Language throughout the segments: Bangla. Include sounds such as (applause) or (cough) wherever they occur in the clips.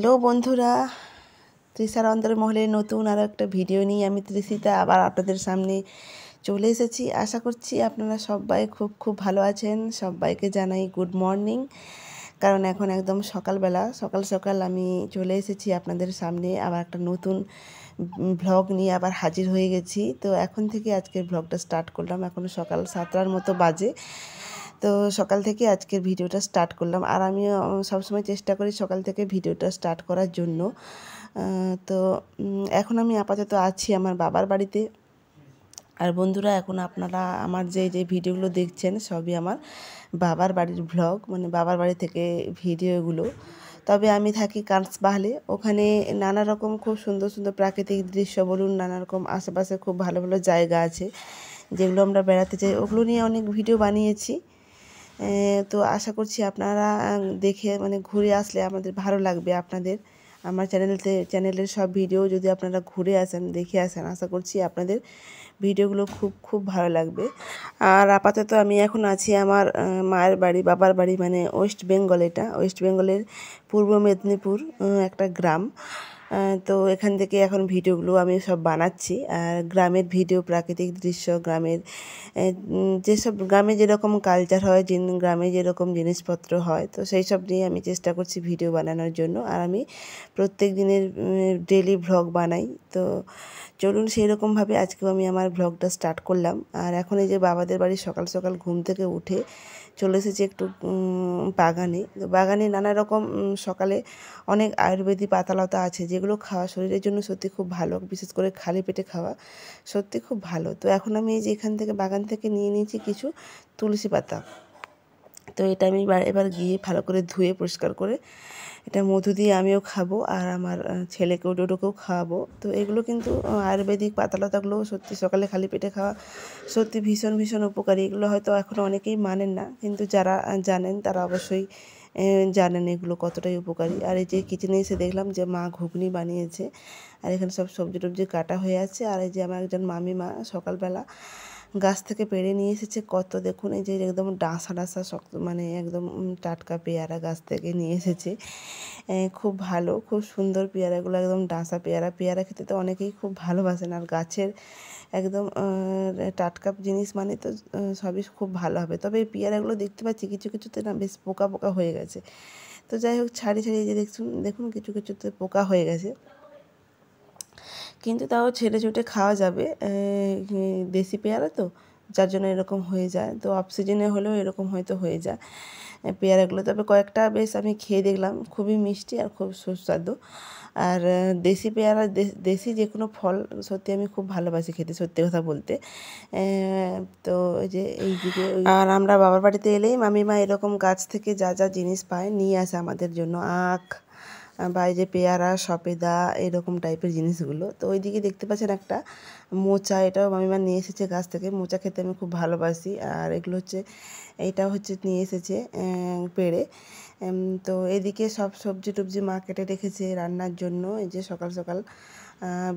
হ্যালো বন্ধুরা, তৃষার অন্তর্মহলের নতুন আরও একটা ভিডিও নিয়ে আমি তৃষিতা, আবার আপনাদের সামনে চলে এসেছি। আশা করছি আপনারা সবাই খুব খুব ভালো আছেন। সবাইকে জানাই গুড মর্নিং কারণ এখন একদম সকালবেলা, সকাল সকাল আমি চলে এসেছি আপনাদের সামনে আবার একটা নতুন ভ্লগ নিয়ে আবার হাজির হয়ে গেছি। তো এখন থেকে আজকের ভ্লগটা স্টার্ট করলাম। এখন সকাল সাতটার মতো বাজে। তো সকাল থেকে আজকের ভিডিওটা স্টার্ট করলাম। আর আমি সবসময় চেষ্টা করি সকাল থেকে ভিডিওটা স্টার্ট করার জন্য। তো এখন আমি আপাতত আছি আমার বাবার বাড়িতে। আর বন্ধুরা, এখন আপনারা আমার যে যে ভিডিওগুলো দেখছেন, সবই আমার বাবার বাড়ির ভ্লগ মানে বাবার বাড়ি থেকে ভিডিওগুলো। তবে আমি থাকি কাঁচবাহালে। ওখানে নানা রকম খুব সুন্দর সুন্দর প্রাকৃতিক দৃশ্য বলুন, নানা রকম আশেপাশে খুব ভালো ভালো জায়গা আছে, যেগুলো আমরা বেড়াতে চাই ওগুলো নিয়ে অনেক ভিডিও বানিয়েছি। তো আশা করছি আপনারা দেখে মানে ঘুরে আসলে আমাদের ভালো লাগবে আপনাদের। আমার চ্যানেলতে, চ্যানেলের সব ভিডিও যদি আপনারা ঘুরে আসেন, দেখে আসেন, আশা করছি আপনাদের ভিডিওগুলো খুব খুব ভালো লাগবে। আর আপাতত আমি এখন আছি আমার মায়ের বাড়ি, বাবার বাড়ি মানে ওয়েস্ট বেঙ্গল এটা। ওয়েস্ট বেঙ্গলের পূর্ব মেদিনীপুর একটা গ্রাম। তো এখান থেকে এখন ভিডিওগুলো আমি সব বানাচ্ছি। আর গ্রামের ভিডিও, প্রাকৃতিক দৃশ্য, গ্রামের যেসব গ্রামে যেরকম কালচার হয় গ্রামে যেরকম জিনিসপত্র হয়, তো সেই সব নিয়ে আমি চেষ্টা করছি ভিডিও বানানোর জন্য। আর আমি প্রত্যেক দিনের ডেলি ভ্লগ বানাই। তো চলুন সেই রকমভাবে আজকেও আমি আমার ভ্লগটা স্টার্ট করলাম। আর এখন এই যে বাবাদের বাড়ি সকাল সকাল ঘুম থেকে উঠে চলে এসেছি একটু বাগানে। তো বাগানে নানা রকম সকালে অনেক আয়ুর্বেদিক পাতালতা আছে, যেগুলো খাওয়া শরীরের জন্য সত্যি খুব ভালো, বিশেষ করে খালি পেটে খাওয়া সত্যি খুব ভালো। তো এখন আমি এই যে এখান থেকে, বাগান থেকে নিয়ে নিয়েছি কিছু তুলসী পাতা। তো এটা আমি এবার গিয়ে ভালো করে ধুয়ে পরিষ্কার করে এটা মধু দিয়ে আমিও খাব আর আমার ছেলেকেও ডোডোকেও খাওয়াবো। তো এগুলো কিন্তু আয়ুর্বেদিক পাতালতাগুলো সত্যি সকালে খালি পেটে খাওয়া সত্যি ভীষণ ভীষণ উপকারী। এগুলো হয়তো এখনও অনেকেই মানেন না, কিন্তু যারা জানেন তারা অবশ্যই জানেন এগুলো কতটাই উপকারী। আর এই যে কিচেনে এসে দেখলাম যে মা ঘুগনি বানিয়েছে, আর এখানে সব সবজি টবজি কাটা হয়ে আছে। আর এই যে আমার একজন মামি মা সকালবেলা গাছ থেকে পেড়ে নিয়ে এসেছে। কত দেখুন, এই যে একদম ডাঁসা ডাঁসা শক্ত মানে একদম টাটকা পেয়ারা গাছ থেকে নিয়ে এসেছে। খুব ভালো, খুব সুন্দর পেয়ারাগুলো, একদম ডাঁসা পেয়ারা। পেয়ারা খেতে তো অনেকেই খুব ভালোবাসেন, আর গাছের একদম টাটকা জিনিস মানে তো সবই খুব ভালো হবে। তবে এই পেয়ারাগুলো দেখতে পাচ্ছি কিছু কিছুতে না বেশ পোকা পোকা হয়ে গেছে। তো যাই হোক ছাড়ি ছাড়িয়ে যে দেখুন দেখুন কিছু কিছুতে পোকা হয়ে গেছে। কিন্তু তাও ছেড়ে ছুটে খাওয়া যাবে দেশি পেয়ারা তো, যার জন্য এরকম হয়ে যায়। তো অফ সিজনে হলেও এরকম হয়তো হয়ে যায়। পেয়ারাগুলো, তবে কয়েকটা বেশ আমি খেয়ে দেখলাম, খুবই মিষ্টি আর খুব সুস্বাদু। আর দেশি পেয়ারা দেশি যে কোনো ফল, সত্যি আমি খুব ভালোবাসি খেতে, সত্যি কথা বলতে। তো যে এই দিকে আর আমরা বাবার বাড়িতে এলেই মামিমা এরকম গাছ থেকে যা যা জিনিস পায়, নিয়ে আসে আমাদের জন্য, আখ বা এই যে পেয়ারা, সপেদা এরকম টাইপের জিনিসগুলো। তো ওইদিকে দেখতে পাচ্ছেন একটা মোচা, এটাও মামিমা নিয়ে এসেছে গাছ থেকে। মোচা খেতে আমি খুব ভালোবাসি। আর এগুলো হচ্ছে এইটাও হচ্ছে নিয়ে এসেছে পেড়ে। তো এদিকে সব সবজি টবজি মা কেটে রেখেছে রান্নার জন্য। এই যে সকাল সকাল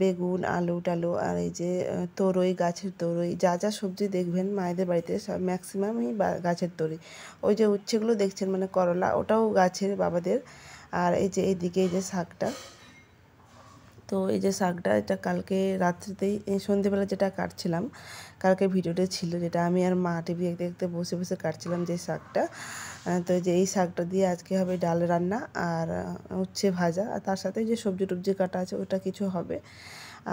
বেগুন, আলু টালু আর এই যে তরই, গাছের তরই। যা যা সবজি দেখবেন মায়েদের বাড়িতে, সব ম্যাক্সিমামই গাছের তরই। ওই যে উচ্ছেগুলো দেখছেন মানে করলা, ওটাও গাছের বাবাদের আর এই যে এইদিকে এই যে শাকটা। তো এই যে শাকটা, এটা কালকে রাত্রিতেই সন্ধেবেলা যেটা কাটছিলাম, কালকে ভিডিওটা ছিল যেটা, আমি আর মা টিভি দেখতে বসে বসে কাটছিলাম যে শাকটা। তো যে এই শাকটা দিয়ে আজকে হবে ডাল রান্না আর উচ্ছে ভাজা। আর তার সাথে যে সবজি টবজি কাটা আছে, ওটা কিছু হবে।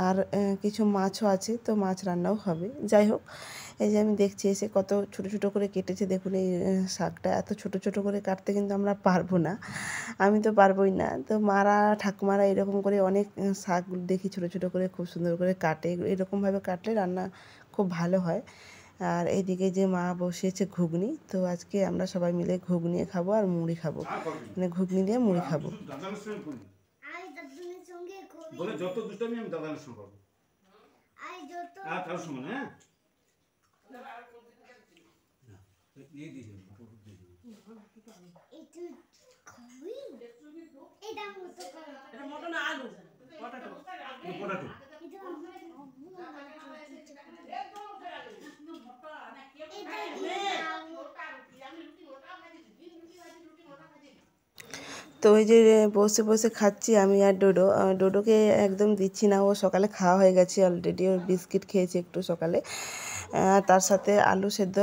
আর কিছু মাছও আছে, তো মাছ রান্নাও হবে। যাই হোক এই যে আমি দেখছি এসে কত ছোট ছোট করে কেটেছে দেখুন এই শাকটা। এত ছোট ছোট করে কাটতে কিন্তু আমরা পারব না। আমি তো পারবোই না। তো মারা ঠাকুমারা এরকম করে অনেক শাক দেখি ছোট ছোট করে খুব সুন্দর করে কাটে। এরকমভাবে কাটলে রান্না খুব ভালো হয়। আর এইদিকে যে মা বসিয়েছে ঘুগনি তো আজকে আমরা সবাই মিলে ঘুগনি খাব আর মুড়ি খাব। মানে ঘুগনি দিয়ে মুড়ি খাব। বলে যত দুষ্টামি আমি সঙ্গে করব। আর কারোর সঙ্গে না? হ্যাঁ দিয়ে দিয়ে পটাটো তো ওই যে বসে বসে খাচ্ছি আমি আর ডোডো। ডোডোকে একদম দিচ্ছি না, ও সকালে খাওয়া হয়ে গেছে অলরেডি ওর বিস্কিট খেয়েছে একটু সকালে। তার সাথে আলু সেদ্ধ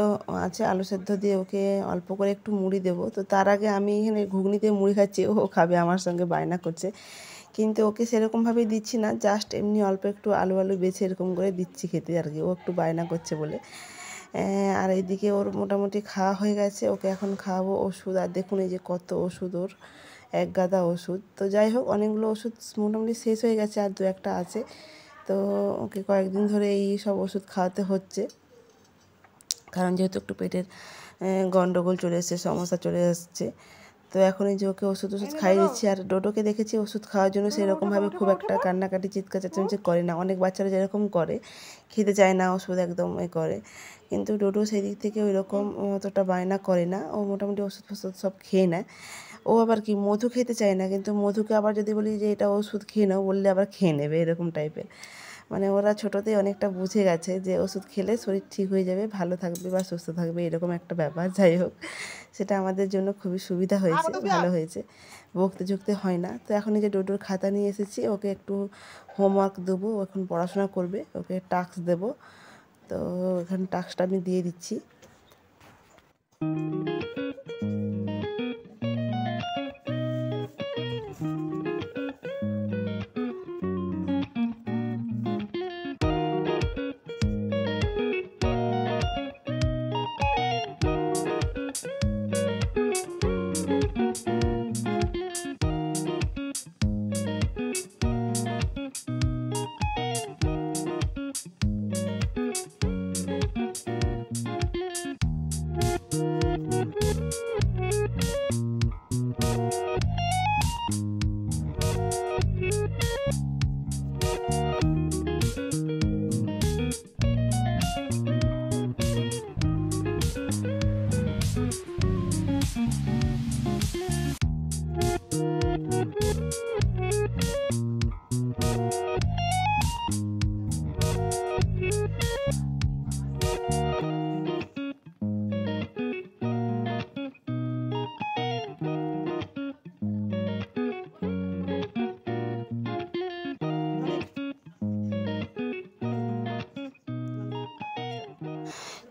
আছে, আলু সেদ্ধ দিয়ে ওকে অল্প করে একটু মুড়ি দেবো। তো তার আগে আমি এখানে ঘুগনিতে মুড়ি খাচ্ছি, ও খাবে, আমার সঙ্গে বায়না করছে। কিন্তু ওকে সেরকমভাবেই দিচ্ছি না জাস্ট এমনি অল্প একটু আলু আলু বেছে এরকম করে দিচ্ছি খেতে আর কি, ও একটু বায়না করছে বলে। আর এইদিকে ওর মোটামুটি খাওয়া হয়ে গেছে, ওকে এখন খাওয়াবো ওষুধ। আর দেখুন এই যে কত ওষুধ ওর। এক গাদা ওষুধ। তো যাই হোক, অনেকগুলো ওষুধ মোটামুটি শেষ হয়ে গেছে আর দু একটা আছে। তো ওকে কয়েকদিন ধরে এই সব ওষুধ খাওয়াতে হচ্ছে। কারণ যেহেতু একটু পেটের গণ্ডগোল চলে এসছে, সমস্যা চলে এসছে। তো এখন এই যে ওকে ওষুধ ওষুধ খাইয়ে দিচ্ছি আর ডোডোকে দেখেছি ওষুধ খাওয়ার জন্য সেরকমভাবে খুব একটা কান্নাকাটি চিৎকার চেঁচামেচি করে না। অনেক বাচ্চারা যেরকম করে খেতে চায় না ওষুধ একদম এ করে। কিন্তু ডোডো সেই দিক থেকে ওই রকম অতটা বায়না করে না। ও মোটামুটি ওষুধ ফষুধ সব খেয়ে নেয়। ও আবার কি মধু খেতে চায় না কিন্তু মধুকে আবার যদি বলি যে এটা ওষুধ খেয়ে নাও বললে আবার খেয়ে নেবে এরকম টাইপের মানে ওরা ছোটোতেই অনেকটা বুঝে গেছে যে ওষুধ খেলে শরীর ঠিক হয়ে যাবে ভালো থাকবে বা সুস্থ থাকবে এরকম একটা ব্যাপার। (laughs) যাই হোক সেটা আমাদের জন্য খুবই সুবিধা হয়েছে ভালো হয়েছে। বকতে ঝুঁকতে হয় না। তো এখন এই যে ডোডোর খাতা নিয়ে এসেছি ওকে একটু হোমওয়ার্ক দেবো ও এখন পড়াশোনা করবে ওকে টাস্ক দেবো। তো এখানে টাস্কটা আমি দিয়ে দিচ্ছি।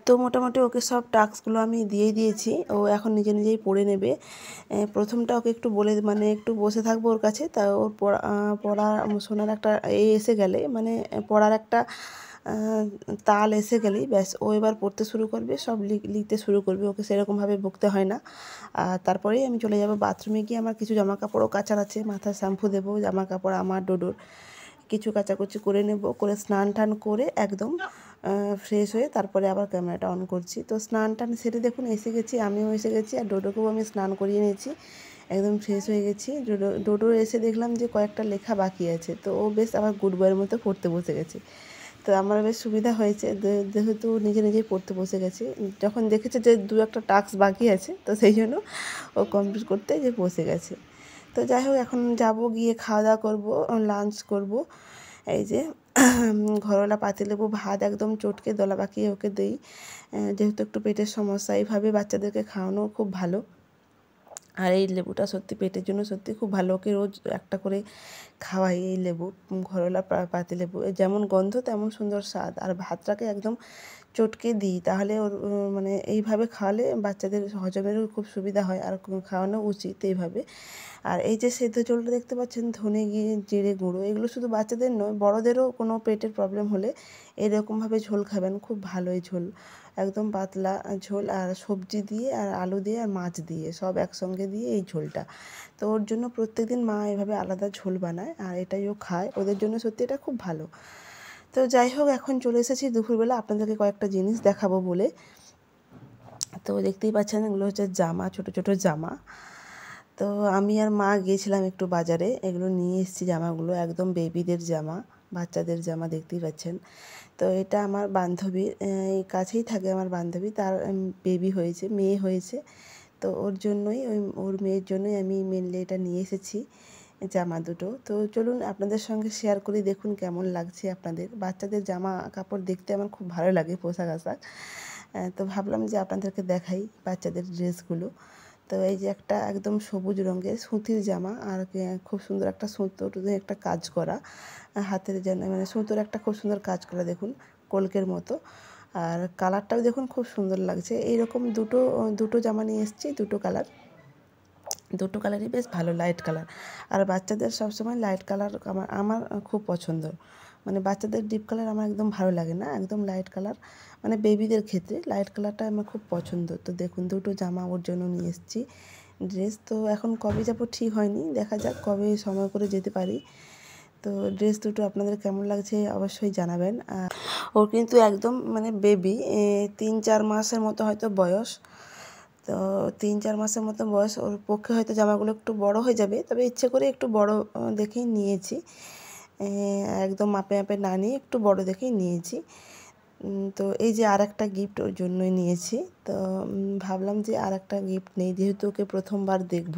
তো মোটামুটি ওকে সব টাস্কগুলো আমি দিয়ে দিয়েছি। ও এখন নিজে নিজেই পড়ে নেবে। প্রথমটা ওকে একটু বলে মানে একটু বসে থাকব ওর কাছে। তা ওর পড়া শোনার একটা এ এসে গেলে মানে পড়ার একটা তাল এসে গেলেই ব্যাস, ও এবার পড়তে শুরু করবে, সব লিখ- লিখতে শুরু করবে। ওকে সেরকমভাবে বকতে হয় না। আর তারপরেই আমি চলে যাব বাথরুমে গিয়ে আমার কিছু জামা কাপড়ও কাচার আছে। মাথায় শ্যাম্পু দেবো জামা কাপড় আমার ডোডোর। কিছু কাচাকুচি করে নেব, করে স্নান টান করে একদম ফ্রেশ হয়ে তারপরে আবার ক্যামেরাটা অন করছি। তো স্নান টান সেরে দেখুন এসে গেছি, আমিও এসে গেছি আর ডোডোকেও আমি স্নান করিয়ে নিয়েছি। একদম ফ্রেশ হয়ে গেছি। ডোডো ডোডো এসে দেখলাম যে কয়েকটা লেখা বাকি আছে। তো ও বেশ আবার গুড বয়ের মতো পড়তে বসে গেছে। তো আমার বেশ সুবিধা হয়েছে যেহেতু নিজে নিজেই পড়তে বসে গেছে। যখন দেখেছে যে দু একটা টাস্ক বাকি আছে, তো সেই জন্য ও কমপ্লিট করতে যে বসে গেছে। তো যাই হোক, এখন যাব, গিয়ে খাওয়া দাওয়া করব লাঞ্চ করব। এই যে ঘরোলা পাতিলেবু ভাত একদম চটকে, দলা পাকিয়ে ওকে দিই। যেহেতু একটু পেটের সমস্যা, এইভাবে বাচ্চাদেরকে খাওয়ানো খুব ভালো। আর এই লেবুটা সত্যি পেটের জন্য সত্যি খুব ভালো, ওকে রোজ একটা করে খাওয়াই এই লেবু ঘরোয়া ঘরোলা পা- পাতিলেবু যেমন গন্ধ তেমন সুন্দর স্বাদ, আর ভাতটাকে একদম চটকে দিই, তাহলে ওর মানে এইভাবে খাওয়ালে বাচ্চাদের হজমেরও খুব সুবিধা হয় আর খাওয়ানো উচিত এইভাবে। আর এই যে সেদ্ধ ঝোলটা দেখতে পাচ্ছেন, ধনে গিয়ে জিরে গুঁড়ো, এগুলো শুধু বাচ্চাদের নয়, বড়দেরও কোনো পেটের প্রবলেম হলে এরকমভাবে ঝোল খাবেন, খুব ভালো এই ঝোল। একদম পাতলা ঝোল আর সবজি দিয়ে আর আলু দিয়ে আর মাছ দিয়ে, সব একসঙ্গে দিয়ে এই ঝোলটা। তো ওর জন্য প্রত্যেকদিন মা এভাবে আলাদা ঝোল বানায় আর এটাই ও খায়, ওদের জন্য সত্যি এটা খুব ভালো। তো যাই হোক, এখন চলে এসেছি দুপুরবেলা। আপনাদেরকে কয়েকটা জিনিস দেখাবো বলে। তো দেখতেই পাচ্ছেন, এগুলো হচ্ছে জামা, ছোট ছোট জামা। তো আমি আর মা গিয়েছিলাম একটু বাজারে। এগুলো নিয়ে এসেছি জামাগুলো, একদম বেবিদের জামা, বাচ্চাদের জামা, দেখতেই পাচ্ছেন। তো এটা আমার বান্ধবীর কাছেই থাকে আমার বান্ধবী, তার বেবি হয়েছে, মেয়ে হয়েছে। তো ওর জন্যই, ওই, ওর মেয়ের জন্যই আমি মেনলি এটা নিয়ে এসেছি। জামা দুটো। তো চলুন আপনাদের সঙ্গে শেয়ার করি, দেখুন কেমন লাগছে আপনাদের। বাচ্চাদের জামা কাপড় দেখতে আমার খুব ভালো লাগে, পোশাক আশাক। তো ভাবলাম যে আপনাদেরকে দেখাই বাচ্চাদের ড্রেসগুলো। তো এই যে একটা একদম সবুজ রঙের সুতির জামা আর খুব সুন্দর একটা সুতোর একটা কাজ করা। হাতের যেন মানে সুতোর একটা খুব সুন্দর কাজ করা, দেখুন, কলকের মতো। আর কালারটাও দেখুন খুব সুন্দর লাগছে। এইরকম দুটো দুটো জামা নিয়ে এসেছি, দুটো কালার দুটো কালারই বেশ ভালো লাইট কালার আর বাচ্চাদের সবসময় লাইট কালার আমার আমার খুব পছন্দ। মানে বাচ্চাদের ডিপ কালার আমার একদম ভালো লাগে না, একদম লাইট কালার মানে বেবিদের ক্ষেত্রে লাইট কালারটা আমার খুব পছন্দ। তো দেখুন, দুটো জামা ওর জন্য নিয়ে এসেছি। ড্রেস তো এখন কবে যাব ঠিক হয়নি, দেখা যাক কবে সময় করে যেতে পারি। তো ড্রেস দুটো আপনাদের কেমন লাগছে অবশ্যই জানাবেন। ওর কিন্তু একদম মানে বেবি তিন চার মাসের মতো হয়তো বয়স। তো তিন, চার মাসের মতো বয়স ওর পক্ষে হয়তো জামাগুলো একটু বড় হয়ে যাবে। তবে ইচ্ছে করে একটু বড় দেখেই নিয়েছি। একদম মাপে মাপে না নিয়ে একটু বড় দেখেই নিয়েছি। তো এই যে আর একটা গিফট ওর জন্যই নিয়েছি। তো ভাবলাম যে আর একটা গিফট নেই, যেহেতু ওকে প্রথমবার দেখব।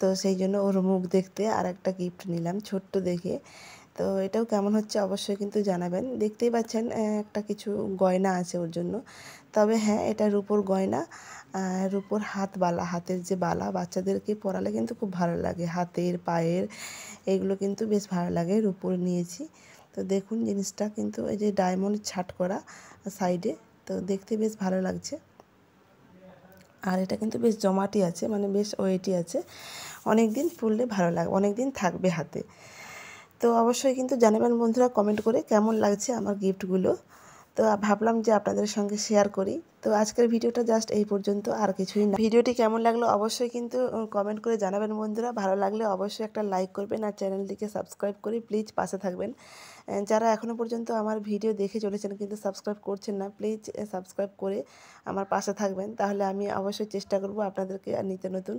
তো সেই জন্য ওর মুখ দেখতে আর একটা গিফট নিলাম, ছোট্ট দেখে। তো এটাও কেমন হচ্ছে অবশ্যই কিন্তু জানাবেন। দেখতেই পাচ্ছেন একটা কিছু গয়না আছে ওর জন্য। তবে হ্যাঁ এটা রূপোর গয়না রূপোর হাত বালা, হাতের যে বালা, বাচ্চাদেরকে পরালে কিন্তু খুব ভালো লাগে। হাতের, পায়ের, এগুলো কিন্তু বেশ ভালো লাগে, রূপোর নিয়েছি। তো দেখুন জিনিসটা কিন্তু এই যে ডায়মন্ড ছাট করা সাইডে, তো দেখতে বেশ ভালো লাগছে। আর এটা কিন্তু বেশ জমাটি আছে মানে বেশ ওয়েটি আছে। অনেক দিন পরলে ভালো লাগে অনেক দিন থাকবে হাতে। তো অবশ্যই কিন্তু জানাবেন বন্ধুরা কমেন্ট করে কেমন লাগছে আমার গিফটগুলো তো ভাবলাম যে আপনাদের সঙ্গে শেয়ার করি। তো আজকের ভিডিওটা জাস্ট এই পর্যন্ত, আর কিছুই না। ভিডিওটি কেমন লাগল অবশ্যই কিন্তু কমেন্ট করে জানাবেন বন্ধুরা। ভালো লাগলে অবশ্যই একটা লাইক করবেন, আর চ্যানেলটিকে সাবস্ক্রাইব করে প্লিজ পাশে থাকবেন। যারা এখনও পর্যন্ত আমার ভিডিও দেখে চলেছেন কিন্তু সাবস্ক্রাইব করছেন না প্লিজ সাবস্ক্রাইব করে আমার পাশে থাকবেন। তাহলে আমি অবশ্যই চেষ্টা করব আপনাদেরকে নিত্য নতুন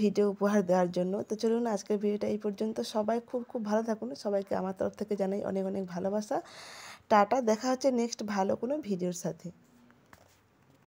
ভিডিও উপহার দেওয়ার জন্য। তো চলুন আজকের ভিডিওটা এই পর্যন্ত। সবাই খুব খুব ভালো থাকুন। সবাইকে আমার তরফ থেকে জানাই অনেক অনেক ভালোবাসা। টাটা দেখা হচ্ছে নেক্সট ভালো কোনো ভিডিওর সাথে।